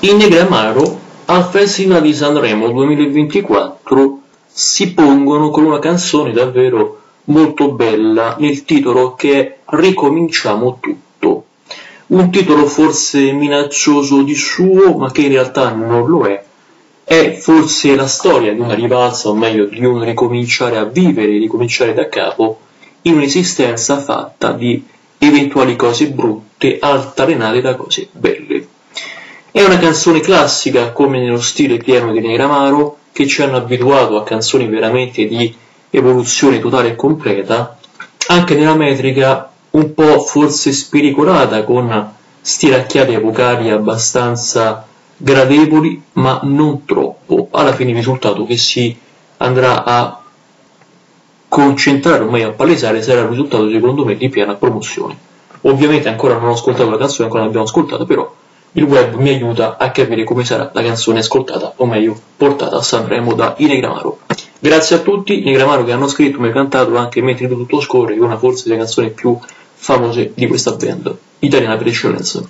I Negramaro al Festival di Sanremo 2024 si pongono con una canzone davvero molto bella nel titolo che è Ricominciamo tutto. Un titolo forse minaccioso di suo, ma che in realtà non lo è. È forse la storia di una rivalsa, o meglio di un ricominciare a vivere, ricominciare da capo, in un'esistenza fatta di eventuali cose brutte altalenate da cose belle. È una canzone classica, come nello stile pieno di Negramaro, che ci hanno abituato a canzoni veramente di evoluzione totale e completa, anche nella metrica un po' forse spericolata, con stiracchiate vocali abbastanza gradevoli, ma non troppo. Alla fine il risultato che si andrà a concentrare, o meglio a palesare, sarà il risultato secondo me di piena promozione. Ovviamente ancora non ho ascoltato la canzone, ancora non l'abbiamo ascoltata, però il web mi aiuta a capire come sarà la canzone ascoltata, o meglio, portata a Sanremo da Inegramaro. Grazie a tutti, Inegramaro che hanno scritto e cantato anche Mentre tutto scorre, una forse delle canzoni più famose di questa band, italiana per eccellenza.